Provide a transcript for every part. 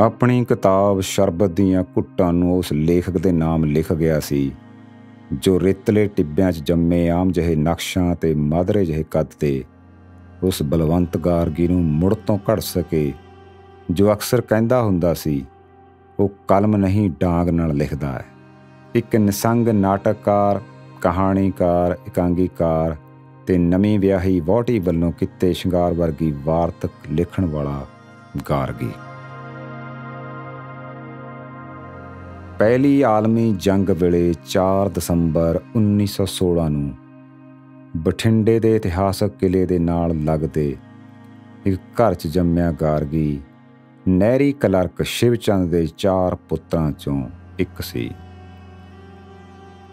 ਆਪਣੀ ਕਿਤਾਬ ਸ਼ਰਬਤ ਦੀਆਂ ਘੁੱਟਾਂ ਨੂੰ ਉਸ ਲੇਖਕ ਦੇ ਨਾਮ ਲਿਖ ਗਿਆ ਸੀ, ਜੋ ਰੇਤਲੇ ਟਿੱਬਿਆਂ 'ਚ ਜੰਮੇ ਆਮ ਜਿਹੇ ਨਕਸ਼ਾਂ ਤੇ ਮਾਦਰੇ ਜਿਹੇ ਕੱਦ ਤੇ ਉਸ ਬਲਵੰਤ ਗਾਰਗੀ ਨੂੰ ਮੁੜ ਤੋਂ ਘੜ ਸਕੇ, ਜੋ ਅਕਸਰ ਕਹਿੰਦਾ ਹੁੰਦਾ ਸੀ, ਉਹ ਕਲਮ ਨਹੀਂ ਡਾਂਗ ਨਾਲ ਲਿਖਦਾ ਹੈ। ਇੱਕ ਨਿਸੰਗ ਨਾਟਕਕਾਰ, ਕਹਾਣੀਕਾਰ, ਇਕਾਂਗੀਕਾਰ ਤੇ ਨਵੀਂ ਵਿਆਹੀ ਵਹੁਟੀ ਵੱਲੋਂ ਕਿਤੇ ਸ਼ਿੰਗਾਰ ਵਰਗੀ ਵਾਰਤਕ ਲਿਖਣ ਵਾਲਾ ਗਾਰਗੀ। ਪਹਿਲੀ ਆਲਮੀ ਜੰਗ ਵੇਲੇ 4 ਦਸੰਬਰ 1916 ਨੂੰ ਬਠਿੰਡੇ ਦੇ ਇਤਿਹਾਸਕ ਕਿਲੇ ਦੇ ਨਾਲ ਲੱਗਦੇ ਇੱਕ ਘਰ 'ਚ ਜੰਮਿਆ ਗਾਰਗੀ ਨਹਿਰੀ ਕਲਰਕ ਸ਼ਿਵਚੰਦ ਦੇ ਚਾਰ ਪੁੱਤਰਾਂ 'ਚੋਂ ਇੱਕ ਸੀ।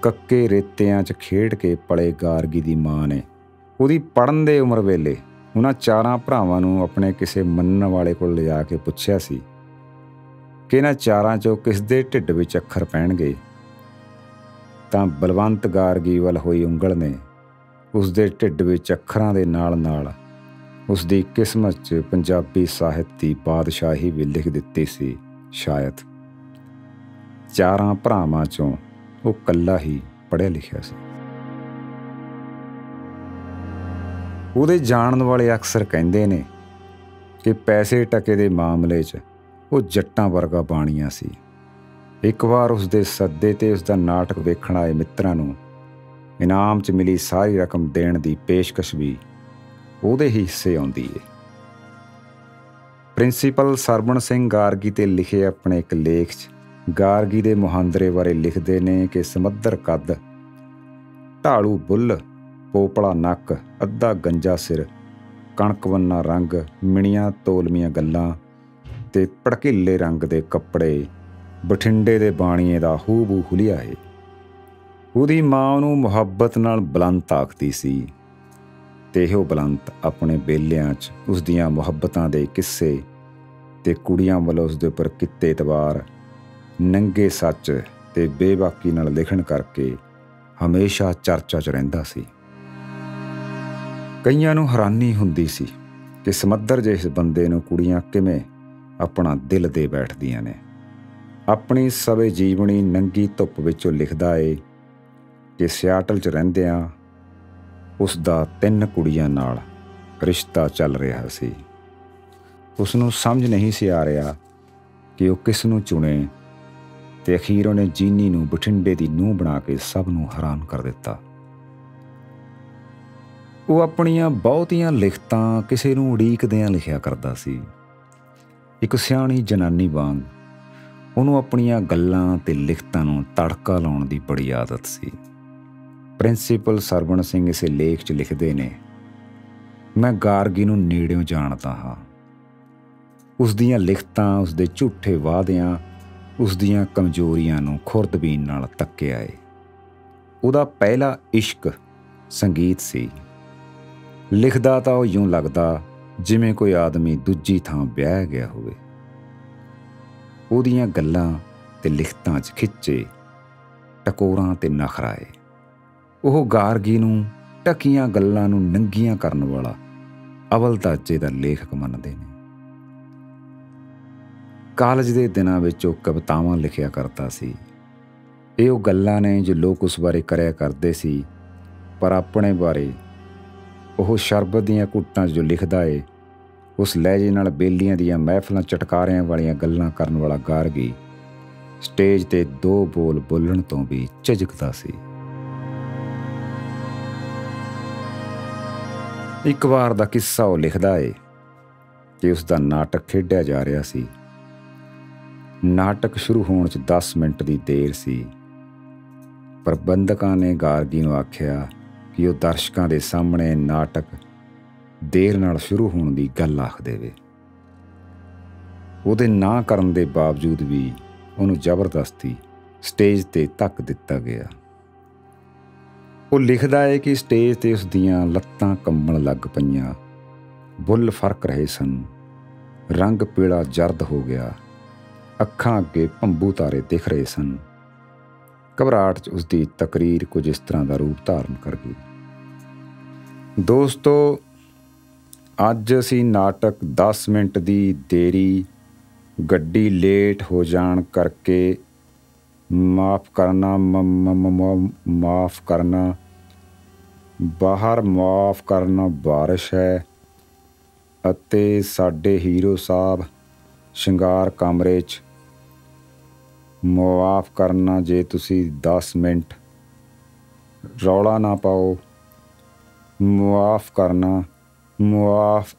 ਕੱਕੇ ਰੇਤਿਆਂ 'ਚ ਖੇਡ ਕੇ ਪਲੇ ਗਾਰਗੀ ਦੀ ਮਾਂ ਨੇ। ਉਹਦੀ ਪੜਨ ਦੇ ਉਮਰ ਵੇਲੇ ਉਹਨਾਂ ਚਾਰਾਂ ਭਰਾਵਾਂ ਨੂੰ ਆਪਣੇ ਕਿਸੇ ਮੰਨਣ ਵਾਲੇ ਕੋਲ ਲਿਜਾ ਕੇ ਪੁੱਛਿਆ ਸੀ। ਕਿ ਇਹਨਾਂ ਚਾਰਾਂ 'ਚੋਂ ਕਿਸ ਦੇ ਢਿੱਡ ਵਿੱਚ ਅੱਖਰ ਪੈਣਗੇ? ਤਾਂ ਬਲਵੰਤ ਗਾਰਗੀ ਵੱਲ ਹੋਈ ਉਂਗਲ ਨੇ, ਉਸ ਦੇ ਢਿੱਡ ਵਿੱਚ ਅੱਖਰਾਂ ਦੇ ਨਾਲ-ਨਾਲ ਉਸ ਦੀ ਕਿਸਮਤ 'ਚ ਪੰਜਾਬੀ ਸਾਹਿਤ ਦੀ ਬਾਦਸ਼ਾਹੀ ਵੀ ਲਿਖ ਦਿੱਤੀ ਸੀ, ਸ਼ਾਇਦ। ਚਾਰਾਂ ਭਰਾਵਾਂ 'ਚੋਂ ਉਹ ਕੱਲਾ ਹੀ ਪੜ੍ਹਿਆ ਲਿਖਿਆ ਸੀ। ਉਹਦੇ ਜਾਣਨ ਵਾਲੇ ਅਕਸਰ ਕਹਿੰਦੇ ਨੇ ਕਿ ਪੈਸੇ ਟਕੇ ਦੇ ਮਾਮਲੇ 'ਚ ਉਹ ਜੱਟਾਂ ਵਰਗਾ ਬਾਣੀਆਂ ਸੀ। ਇੱਕ ਵਾਰ ਉਸ ਦੇ ਸੱਦੇ ਤੇ ਉਸ ਦਾ ਨਾਟਕ ਵੇਖਣ ਆਏ ਮਿੱਤਰਾਂ ਨੂੰ, ਇਨਾਮ 'ਚ ਮਿਲੀ ਸਾਰੀ ਰਕਮ ਦੇਣ ਦੀ ਪੇਸ਼ਕਸ਼ ਵੀ ਉਹਦੇ ਹੀ ਹਿੱਸੇ ਆਉਂਦੀ ਏ। ਪ੍ਰਿੰਸੀਪਲ ਸਰਬਣ ਸਿੰਘ ਗਾਰਗੀ ਤੇ ਲਿਖੇ ਆਪਣੇ ਇੱਕ ਲੇਖ 'ਚ ਗਾਰਗੀ ਦੇ ਮੁਹਾਂਦਰੇ ਬਾਰੇ ਲਿਖਦੇ ਨੇ ਕਿ ਸਮੱਦਰ ਕੱਦ, ਢਾਲੂ ਬੁੱਲ, ਪੋਪਲਾ ਨੱਕ, ਅੱਧਾ ਗੰਜਾ ਸਿਰ ਕਣਕਵੰਨਾ ਰੰਗ, ਮਿਣੀਆਂ ਤੋਲਮੀਆਂ ਗੱਲਾਂ ਤੇ ਭੜਕੀਲੇ ਰੰਗ ਦੇ ਕੱਪੜੇ ਬਠਿੰਡੇ ਦੇ ਬਾਣੀਏ ਦਾ ਹੂਬੂ ਹੁਲੀਆ ਹੈ ਉਹਦੀ ਮਾਂ ਉਹਨੂੰ ਮੁਹੱਬਤ ਨਾਲ ਬਲੰਤ ਆਖਦੀ ਸੀ ਤੇ ਇਹੋ ਬਲੰਤ ਆਪਣੇ ਬੇਲਿਆਂ 'ਚ ਉਸ ਦੀਆਂ ਮੁਹੱਬਤਾਂ ਦੇ ਕਿੱਸੇ ਤੇ ਕੁੜੀਆਂ ਵੱਲੋਂ ਉਸ ਦੇ ਉੱਪਰ ਕਿੱਤੇ ਤਵਾਰ, ਨੰਗੇ ਸੱਚ ਤੇ ਬੇਬਾਕੀ ਨਾਲ ਲਿਖਣ ਕਰਕੇ ਹਮੇਸ਼ਾ ਚਰਚਾ 'ਚ ਰਹਿੰਦਾ ਸੀ। ਕਈਆਂ ਨੂੰ ਹੈਰਾਨੀ ਹੁੰਦੀ ਸੀ ਕਿ ਸਮੱਦਰ ਜਿਹੇ ਬੰਦੇ ਨੂੰ ਕੁੜੀਆਂ ਕਿਵੇਂ ਆਪਣਾ ਦਿਲ ਦੇ ਬੈਠਦੀਆਂ ਨੇ। ਆਪਣੀ ਸਵੇ ਜੀਵਨੀ ਨੰਗੀ ਧੁੱਪ ਵਿੱਚੋਂ ਲਿਖਦਾ ਏ ਕਿ ਸਿਆਟਲ 'ਚ ਰਹਿੰਦਿਆਂ ਉਸ ਦਾ ਤਿੰਨ ਕੁੜੀਆਂ ਨਾਲ ਰਿਸ਼ਤਾ ਚੱਲ ਰਿਹਾ ਸੀ। ਉਸ ਨੂੰ ਸਮਝ ਨਹੀਂ ਸੀ ਆ ਰਿਹਾ ਕਿ ਉਹ ਕਿਸ ਨੂੰ ਚੁਣੇ ਤੇ ਅਖੀਰ ਉਹਨੇ ਜੀਨੀ ਨੂੰ ਬਠਿੰਡੇ ਦੀ ਨੂੰਹ ਬਣਾ ਕੇ ਸਭ ਨੂੰ ਹੈਰਾਨ ਕਰ ਦਿੱਤਾ। ਉਹ ਆਪਣੀਆਂ ਬਹੁਤੀਆਂ ਲਿਖਤਾਂ ਕਿਸੇ ਨੂੰ ਉਡੀਕਦਿਆਂ ਲਿਖਿਆ ਕਰਦਾ ਸੀ। ਇੱਕ ਸਿਆਣੀ ਜਨਾਨੀ ਵਾਂਗ ਉਹਨੂੰ ਆਪਣੀਆਂ ਗੱਲਾਂ ਤੇ ਲਿਖਤਾਂ ਨੂੰ ਤੜਕਾ ਲਾਉਣ ਦੀ ਬੜੀ ਆਦਤ ਸੀ। ਪ੍ਰਿੰਸੀਪਲ ਸਰਵਣ ਸਿੰਘ ਇਸੇ ਲੇਖ 'ਚ ਲਿਖਦੇ ਨੇ, ਮੈਂ ਗਾਰਗੀ ਨੂੰ ਨੇੜਿਓਂ ਜਾਣਦਾ ਹਾਂ। ਉਸ ਦੀਆਂ ਲਿਖਤਾਂ, ਉਸ ਦੇ ਝੂਠੇ ਵਾਅਦਿਆਂ, ਉਸ ਦੀਆਂ ਕਮਜ਼ੋਰੀਆਂ ਨੂੰ ਖੁਰਦਬੀਨ ਨਾਲ ਤੱਕਿਆ ਏ। ਉਹਦਾ ਪਹਿਲਾ ਇਸ਼ਕ ਸੰਗੀਤ ਸੀ। ਲਿਖਦਾ ਤਾਂ ਉਹ ਯੂੰ ਲੱਗਦਾ ਜਿਵੇਂ ਕੋਈ ਆਦਮੀ ਦੂਜੀ ਥਾਂ ਵਿਆਹ ਗਿਆ ਹੋਵੇ। ਉਹਦੀਆਂ ਗੱਲਾਂ ਤੇ ਲਿਖਤਾਂ 'ਚ ਖਿੱਚੇ, ਟਕੋਰਾਂ ਤੇ ਨਖਰਾਏ ਉਹ ਗਾਰਗੀ ਨੂੰ ਟਕੀਆਂ ਗੱਲਾਂ ਨੂੰ ਨੰਗੀਆਂ ਕਰਨ ਵਾਲਾ ਅਵਲ ਦਰਜੇ ਦਾ ਲੇਖਕ ਮੰਨਦੇ ਨੇ। ਕਾਲਜ ਦੇ ਦਿਨਾਂ ਵਿੱਚ ਉਹ ਕਵਿਤਾਵਾਂ ਲਿਖਿਆ ਕਰਦਾ ਸੀ। ਇਹ ਉਹ ਗੱਲਾਂ ਨੇ ਜੋ ਲੋਕ ਉਸ ਬਾਰੇ ਕਰਿਆ ਕਰਦੇ ਸੀ, ਪਰ ਆਪਣੇ ਬਾਰੇ ਉਹ ਸ਼ਰਬਤ ਦੀਆਂ ਘੁੱਟਾਂ ਜੋ ਲਿਖਦਾ ਏ, ਉਸ ਲਹਿਜੇ ਨਾਲ ਬੇਲੀਆਂ ਦੀਆਂ ਮਹਿਫਲਾਂ ਚਟਕਾਰਿਆਂ ਵਾਲੀਆਂ ਗੱਲਾਂ ਕਰਨ ਵਾਲਾ ਗਾਰਗੀ ਸਟੇਜ ਤੇ ਦੋ ਬੋਲ ਬੋਲਣ ਤੋਂ ਵੀ ਝਿਜਕਦਾ ਸੀ। ਇੱਕ ਵਾਰ ਦਾ ਕਿੱਸਾ ਉਹ ਲਿਖਦਾ ਏ ਕਿ ਉਸ ਦਾ ਨਾਟਕ ਖੇਡਿਆ ਜਾ ਰਿਹਾ ਸੀ। ਨਾਟਕ ਸ਼ੁਰੂ ਹੋਣ 'ਚ 10 ਮਿੰਟ ਦੀ ਦੇਰ ਸੀ। ਪ੍ਰਬੰਧਕਾਂ ਨੇ ਗਾਰਗੀ ਨੂੰ ਆਖਿਆ ਕਿ ਉਹ ਦਰਸ਼ਕਾਂ ਦੇ ਸਾਹਮਣੇ ਨਾਟਕ ਦੇਰ ਨਾਲ ਸ਼ੁਰੂ ਹੋਣ ਦੀ ਗੱਲ ਆਖ ਦੇਵੇ। ਉਹਦੇ ਨਾ ਕਰਨ ਦੇ ਬਾਵਜੂਦ ਵੀ ਉਹਨੂੰ ਜ਼ਬਰਦਸਤੀ ਸਟੇਜ ਤੇ ਧੱਕ ਦਿੱਤਾ ਗਿਆ। ਉਹ ਲਿਖਦਾ ਹੈ ਕਿ ਸਟੇਜ ਤੇ ਉਸ ਦੀਆਂ ਲੱਤਾਂ ਕੰਬਣ ਲੱਗ ਪਈਆਂ। ਬੁੱਲ ਫ਼ਰਕ ਰਹੇ ਸਨ। ਰੰਗ ਪੀਲਾ ਜਰਦ ਹੋ ਗਿਆ। ਅੱਖਾਂ ਅੱਗੇ ਭੰਬੂ ਤਾਰੇ ਦਿਖ ਰਹੇ ਸਨ। ਘਬਰਾਹਟ 'ਚ ਉਸ ਦੀ ਤਕਰੀਰ ਕੁਝ ਇਸ ਤਰ੍ਹਾਂ ਦਾ ਰੂਪ ਧਾਰਨ ਕਰ ਗਈ। ਦੋਸਤੋ, ਅੱਜ ਅਸੀਂ ਨਾਟਕ 10 ਮਿੰਟ ਦੀ ਦੇਰੀ, ਗੱਡੀ ਲੇਟ ਹੋ ਜਾਣ ਕਰਕੇ ਮਾਫ ਕਰਨਾ ਮਾਫ ਕਰਨਾ, ਬਾਹਰ ਮਾਫ ਕਰਨਾ ਬਾਰਿਸ਼ ਹੈ ਅਤੇ ਸਾਡੇ ਹੀਰੋ ਸਾਹਿਬ ਸ਼ਿੰਗਾਰ ਕਮਰੇ 'ਚ ਮਾਫ ਕਰਨਾ ਜੇ ਤੁਸੀਂ 10 ਮਿੰਟ ਰੌਲਾ ਨਾ ਪਾਓ। ਮਾਫ ਕਰਨਾ ਮਾਫ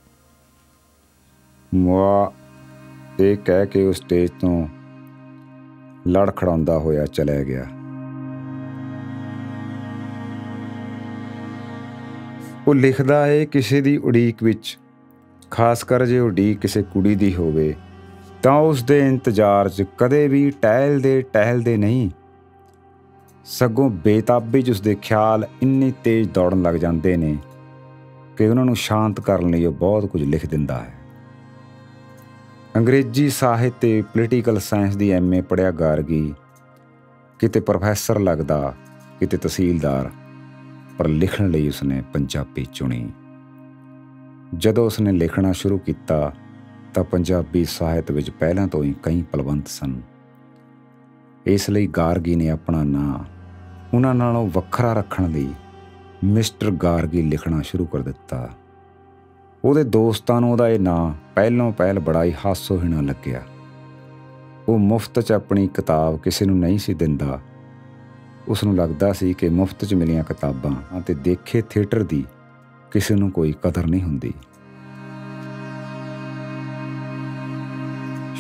ਮੁਆ, ਇਹ ਕਹਿ ਕੇ ਉਸ ਸਟੇਜ ਤੋਂ ਲੜ ਖੜਾਉਂਦਾ ਹੋਇਆ ਚਲਾ ਗਿਆ। ਉਹ ਲਿਖਦਾ ਹੈ ਕਿਸੇ ਦੀ ਉਡੀਕ ਵਿੱਚ, ਖਾਸ ਕਰ ਜੇ ਉਡੀਕ ਕਿਸੇ ਕੁੜੀ ਦੀ ਹੋਵੇ ਤਾਂ ਉਸ ਦੇ ਇੰਤਜ਼ਾਰ 'ਚ ਕਦੇ ਵੀ ਟਹਿਲਦੇ ਟਹਿਲਦੇ ਨਹੀਂ। ਸਗੋਂ ਬੇਤਾਬੀ 'ਚ ਉਸ ਦੇ ਖਿਆਲ ਇੰਨੇ ਤੇਜ਼ ਦੌੜਨ ਲੱਗ ਜਾਂਦੇ ਨੇ ਕਿ ਉਹਨਾਂ ਨੂੰ ਸ਼ਾਂਤ ਕਰਨ ਲਈ ਉਹ ਬਹੁਤ ਕੁਝ ਲਿਖ ਦਿੰਦਾ ਹੈ। ਅੰਗਰੇਜ਼ੀ ਸਾਹਿਤ ਤੇ ਪੋਲੀਟੀਕਲ ਸਾਇੰਸ ਦੀ ਐਮਏ ਪੜਿਆ ਗਾਰਗੀ, ਕਿਤੇ ਪ੍ਰੋਫੈਸਰ ਲੱਗਦਾ, ਕਿਤੇ ਤਹਿਸੀਲਦਾਰ, ਪਰ ਲਿਖਣ ਲਈ ਉਸਨੇ ਪੰਜਾਬੀ ਚੁਣੀ। ਜਦੋਂ ਉਸਨੇ ਲਿਖਣਾ ਸ਼ੁਰੂ ਕੀਤਾ ਤਾਂ ਪੰਜਾਬੀ ਸਾਹਿਤ ਵਿੱਚ ਪਹਿਲਾਂ ਤੋਂ ਹੀ ਕਈ ਪਲਵੰਤ ਸਨ। ਇਸ ਲਈ ਗਾਰਗੀ ਨੇ ਆਪਣਾ ਨਾਂ ਉਹਨਾਂ ਨਾਲੋਂ ਵੱਖਰਾ ਰੱਖਣ ਲਈ ਮਿਸਟਰ ਗਾਰਗੀ ਲਿਖਣਾ ਸ਼ੁਰੂ ਕਰ ਦਿੱਤਾ। ਉਹਦੇ ਦੋਸਤਾਂ ਨੂੰ ਉਹਦਾ ਇਹ ਨਾਂ ਪਹਿਲੋਂ ਪਹਿਲ ਬੜਾ ਹੀ ਹਾਸੋਹੀਣਾ ਲੱਗਿਆ। ਉਹ ਮੁਫਤ 'ਚ ਆਪਣੀ ਕਿਤਾਬ ਕਿਸੇ ਨੂੰ ਨਹੀਂ ਸੀ ਦਿੰਦਾ। ਉਸ ਨੂੰ ਲੱਗਦਾ ਸੀ ਕਿ ਮੁਫਤ 'ਚ ਮਿਲੀਆਂ ਕਿਤਾਬਾਂ ਅਤੇ ਦੇਖੇ ਥੀਏਟਰ ਦੀ ਕਿਸੇ ਨੂੰ ਕੋਈ ਕਦਰ ਨਹੀਂ ਹੁੰਦੀ।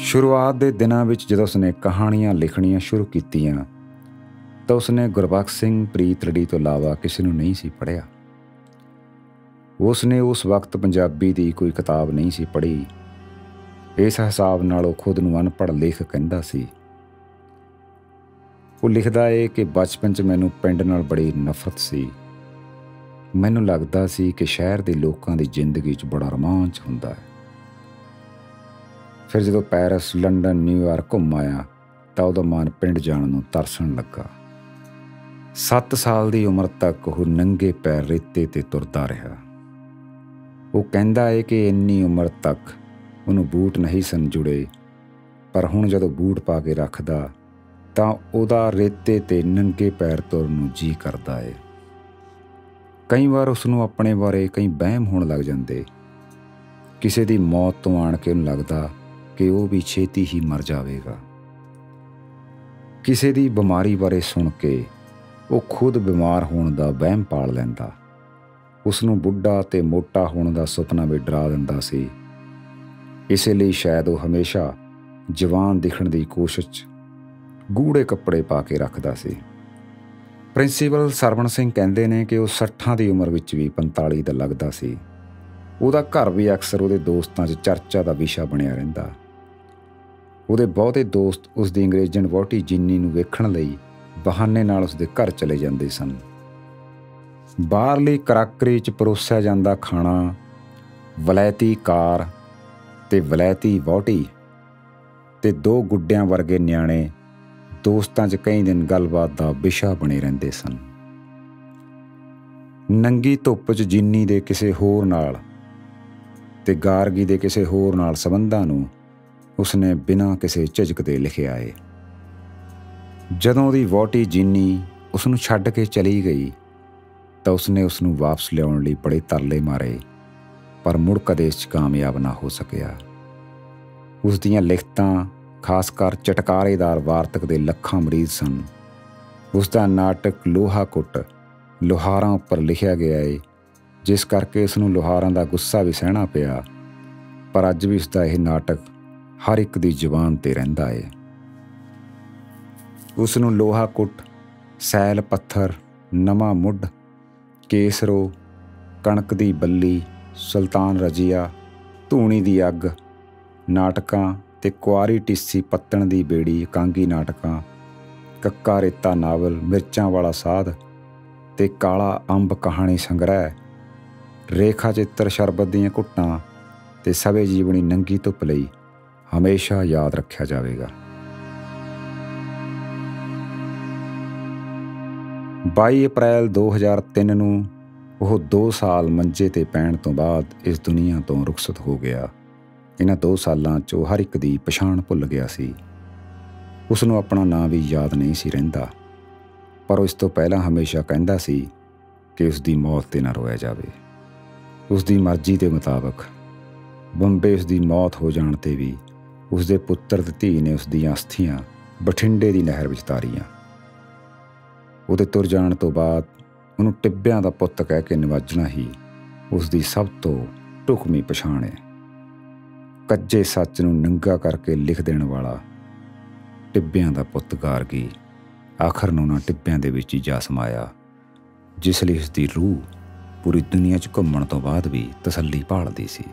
ਸ਼ੁਰੂਆਤ ਦੇ ਦਿਨਾਂ ਵਿੱਚ ਜਦੋਂ ਉਸਨੇ ਕਹਾਣੀਆਂ ਲਿਖਣੀਆਂ ਸ਼ੁਰੂ ਕੀਤੀਆਂ, ਤਾਂ ਉਸਨੇ ਗੁਰਬਖਸ਼ ਸਿੰਘ ਪ੍ਰੀਤ ਪ੍ਰੀਤੜੀ ਤੋਂ ਇਲਾਵਾ ਕਿਸੇ ਨੂੰ ਨਹੀਂ ਸੀ ਪੜ੍ਹਿਆ। ਉਸਨੇ ਉਸ ਵਕਤ ਪੰਜਾਬੀ ਦੀ ਕੋਈ ਕਿਤਾਬ ਨਹੀਂ ਸੀ ਪੜ੍ਹੀ। ਇਸ ਹਿਸਾਬ ਨਾਲ ਉਹ ਖੁਦ ਨੂੰ ਅਨਪੜ੍ਹ ਲੇਖ ਕਹਿੰਦਾ ਸੀ। ਉਹ ਲਿਖਦਾ ਏ ਕਿ ਬਚਪਨ 'ਚ ਮੈਨੂੰ ਪਿੰਡ ਨਾਲ ਬੜੀ ਨਫ਼ਰਤ ਸੀ। ਮੈਨੂੰ ਲੱਗਦਾ ਸੀ ਕਿ ਸ਼ਹਿਰ ਦੇ ਲੋਕਾਂ ਦੀ ਜ਼ਿੰਦਗੀ 'ਚ ਬੜਾ ਰੋਮਾਂਚ ਹੁੰਦਾ ਹੈ। ਫਿਰ ਜਦੋਂ ਪੈਰਿਸ, ਲੰਡਨ ਨਿਊਯਾਰਕ ਘੁੰਮ ਆਇਆ, ਤਾਂ ਉਹਦਾ ਮਨ ਪਿੰਡ ਜਾਣ ਨੂੰ ਤਰਸਣ ਲੱਗਾ। 7 ਸਾਲ ਦੀ ਉਮਰ ਤੱਕ ਉਹ ਨੰਗੇ ਪੈਰ ਰੇਤੇ ਤੇ ਤੁਰਦਾ ਰਿਹਾ। ਉਹ ਕਹਿੰਦਾ ਏ ਕਿ ਇੰਨੀ ਉਮਰ ਤੱਕ ਉਹਨੂੰ ਬੂਟ ਨਹੀਂ ਸਨ ਜੁੜੇ, ਪਰ ਹੁਣ ਜਦੋਂ ਬੂਟ ਪਾ ਕੇ ਰੱਖਦਾ, ਤਾਂ ਉਹਦਾ ਰੇਤੇ ਤੇ ਨੰਗੇ ਪੈਰ ਤੁਰਨ ਨੂੰ ਜੀ ਕਰਦਾ ਏ। ਕਈ ਵਾਰ ਉਸ ਨੂੰ ਆਪਣੇ ਬਾਰੇ ਕਈ ਵਹਿਮ ਹੋਣ ਲੱਗ ਜਾਂਦੇ। ਕਿਸੇ ਦੀ ਮੌਤ ਤੋਂ ਆਣ ਕੇ ਉਹਨੂੰ ਲੱਗਦਾ ਕਿ ਉਹ ਵੀ ਛੇਤੀ ਹੀ ਮਰ ਜਾਵੇਗਾ। ਕਿਸੇ ਦੀ ਬਿਮਾਰੀ ਬਾਰੇ ਸੁਣ ਕੇ ਉਹ ਖੁਦ ਬਿਮਾਰ ਹੋਣ ਦਾ ਵਹਿਮ ਪਾਲ ਲੈਂਦਾ। ਉਸ ਨੂੰ ਬੁੱਢਾ ਤੇ ਮੋਟਾ ਹੋਣ ਦਾ ਸੁਪਨਾ ਵੀ ਡਰਾ ਦਿੰਦਾ ਸੀ। ਇਸੇ ਲਈ ਸ਼ਾਇਦ ਉਹ ਹਮੇਸ਼ਾ ਜਵਾਨ ਦਿਖਣ ਦੀ ਕੋਸ਼ਿਸ਼ ਗੂੜੇ ਕੱਪੜੇ ਪਾ ਕੇ ਰੱਖਦਾ ਸੀ। ਪ੍ਰਿੰਸੀਪਲ ਸਰਵਣ ਸਿੰਘ ਕਹਿੰਦੇ ਨੇ ਕਿ ਉਹ 60 ਦੀ ਉਮਰ ਵਿੱਚ ਵੀ 45 ਦਾ ਲੱਗਦਾ ਸੀ। ਉਹਦਾ ਘਰ ਵੀ ਅਕਸਰ ਉਹਦੇ ਦੋਸਤਾਂ 'ਚ ਚਰਚਾ ਦਾ ਵਿਸ਼ਾ ਬਣਿਆ ਰਹਿੰਦਾ। ਉਹਦੇ ਬਹੁਤੇ ਦੋਸਤ ਉਸ ਦੀ ਅੰਗਰੇਜ਼ਣ ਵੋਟੀ ਜਿੰਨੀ ਨੂੰ ਵੇਖਣ ਲਈ ਬਹਾਨੇ ਨਾਲ ਉਸ ਦੇ ਘਰ ਚਲੇ ਜਾਂਦੇ ਸਨ। ਬਾਹਰਲੀ ਕਰਾਕਰੀ 'ਚ ਪਰੋਸਿਆ ਜਾਂਦਾ ਖਾਣਾ, ਵਲੈਤੀ ਕਾਰ ਤੇ ਵਲੈਤੀ ਵਹੁਟੀ ਤੇ ਦੋ ਗੁੱਡਿਆਂ ਵਰਗੇ ਨਿਆਣੇ ਦੋਸਤਾਂ 'ਚ ਕਈ ਦਿਨ ਗੱਲਬਾਤ ਦਾ ਵਿਸ਼ਾ ਬਣੇ ਰਹਿੰਦੇ ਸਨ। ਨੰਗੀ ਧੁੱਪ 'ਚ ਜਿੰਨੀ ਦੇ ਕਿਸੇ ਹੋਰ ਨਾਲ ਤੇ ਗਾਰਗੀ ਦੇ ਕਿਸੇ ਹੋਰ ਨਾਲ ਸੰਬੰਧਾਂ ਨੂੰ ਉਸਨੇ ਬਿਨਾਂ ਕਿਸੇ ਝਿਜਕ ਦੇ ਲਿਖਿਆ ਏ। ਜਦੋਂ ਉਹਦੀ ਵੋਟੀ ਜਿੰਨੀ ਉਸ ਨੂੰ ਛੱਡ ਕੇ ਚਲੀ ਗਈ, ਤਾਂ ਉਸਨੇ ਉਸ ਨੂੰ ਵਾਪਸ ਲਿਆਉਣ ਲਈ ਬੜੇ ਤਰਲੇ ਮਾਰੇ, ਪਰ ਮੁੜ ਕਦੇ ਇਸ 'ਚ ਕਾਮਯਾਬ ਨਾ ਹੋ ਸਕਿਆ। ਉਸ ਦੀਆਂ ਲਿਖਤਾਂ, ਖਾਸ ਕਰ ਚਟਕਾਰੇਦਾਰ ਵਾਰਤਕ ਦੇ ਲੱਖਾਂ ਮਰੀਜ਼ ਸਨ। ਉਸ ਦਾ ਨਾਟਕ ਲੋਹਾ ਕੁੱਟ ਲੋਹਾਰਾਂ ਉੱਪਰ ਲਿਖਿਆ ਗਿਆ ਏ, ਜਿਸ ਕਰਕੇ ਉਸ ਨੂੰ ਲੋਹਾਰਾਂ ਦਾ ਗੁੱਸਾ ਵੀ ਸਹਿਣਾ ਪਿਆ। ਪਰ ਅੱਜ ਵੀ ਉਸ ਦਾ ਇਹ ਨਾਟਕ ਹਰ ਇੱਕ ਦੀ ਜ਼ੁਬਾਨ ਤੇ ਰਹਿੰਦਾ ਏ। ਉਸ ਨੂੰ ਲੋਹਾ ਕੁੱਟ, ਸੈਲ ਪੱਥਰ, ਨਵਾਂ ਮੁੱਢ, ਕੇਸਰੋ, ਕਣਕ ਦੀ ਬੱਲੀ, ਸੁਲਤਾਨ ਰਜੀਆ, ਧੂਣੀ ਦੀ ਅੱਗ, ਨਾਟਕਾਂ ਤੇ ਕੁਆਰੀ ਟਿੱਸੀ ਪੱਤਣ ਦੀ ਬੇੜੀ, ਕਾਂਗੀ ਨਾਟਕਾਂ, ਕੱਕਾ ਰੇਤਾ ਨਾਵਲ, ਮਿਰਚਾਂ ਵਾਲਾ ਸਾਧ ਤੇ ਕਾਲਾ ਅੰਬ ਕਹਾਣੀ ਸੰਗ੍ਰਹਿ, ਰੇਖਾ ਚਿੱਤਰ ਸ਼ਰਬਤ ਦੀਆਂ ਘੁੱਟਾਂ ਤੇ ਸਵੇ ਜੀਵਨੀ ਨੰਗੀ ਧੁੱਪ ਲਈ ਹਮੇਸ਼ਾ ਯਾਦ ਰੱਖਿਆ ਜਾਵੇਗਾ। 22 ਅਪ੍ਰੈਲ 2003 ਨੂੰ ਉਹ 2 ਸਾਲ ਮੰਜੇ ਤੇ ਪੈਣ ਤੋਂ ਬਾਅਦ ਇਸ ਦੁਨੀਆ ਤੋਂ ਰੁਖਸਤ ਹੋ ਗਿਆ। ਇਹਨਾਂ ਦੋ ਸਾਲਾਂ 'ਚ ਹਰ ਇੱਕ ਦੀ ਪਛਾਣ ਭੁੱਲ ਗਿਆ ਸੀ। ਉਸ ਨੂੰ ਆਪਣਾ ਨਾਂ ਵੀ ਯਾਦ ਨਹੀਂ ਸੀ ਰਹਿੰਦਾ। ਪਰ ਉਸ ਤੋਂ ਪਹਿਲਾਂ ਹਮੇਸ਼ਾ ਕਹਿੰਦਾ ਸੀ ਕਿ ਉਸ ਦੀ ਮੌਤ ਤੇ ਨਾ ਰੋਇਆ ਜਾਵੇ। ਉਸ ਦੀ ਮਰਜ਼ੀ ਦੇ ਮੁਤਾਬਕ ਬੰਬੇ ਉਸ ਦੀ ਮੌਤ ਹੋ ਜਾਣ ਤੇ ਵੀ ਉਸ ਦੇ ਪੁੱਤਰ ਤੇ ਧੀ ਨੇ ਉਸ ਦੀਆਂ ਅਸਥੀਆਂ ਬਠਿੰਡੇ ਦੀ ਨਹਿਰ ਵਿੱਚ ਤਾਰੀਆਂ। ਉਹਦੇ ਤੁਰ ਜਾਣ ਤੋਂ ਬਾਅਦ ਉਹਨੂੰ ਟਿੱਬਿਆਂ ਦਾ ਪੁੱਤ ਕਹਿ ਕੇ ਨਿਵਾਜਣਾ ਹੀ ਉਸ ਦੀ ਸਭ ਤੋਂ ਢੁਕਵੀਂ ਪਛਾਣ ਹੈ। ਕੱਜੇ ਸੱਚ ਨੂੰ ਨੰਗਾ ਕਰਕੇ ਲਿਖ ਦੇਣ ਵਾਲਾ ਟਿੱਬਿਆਂ ਦਾ ਪੁੱਤ ਗਾਰਗੀ ਆਖਰ ਨੂੰ ਨਾ ਟਿੱਬਿਆਂ ਦੇ ਵਿੱਚ ਹੀ ਜਾ ਸਮਾਇਆ ਜਿਸ ਲਈ ਉਸ ਦੀ ਰੂਹ ਪੂਰੀ ਦੁਨੀਆ 'ਚ ਘੁੰਮਣ ਤੋਂ ਬਾਅਦ ਵੀ ਤਸੱਲੀ ਭਾਲਦੀ ਸੀ।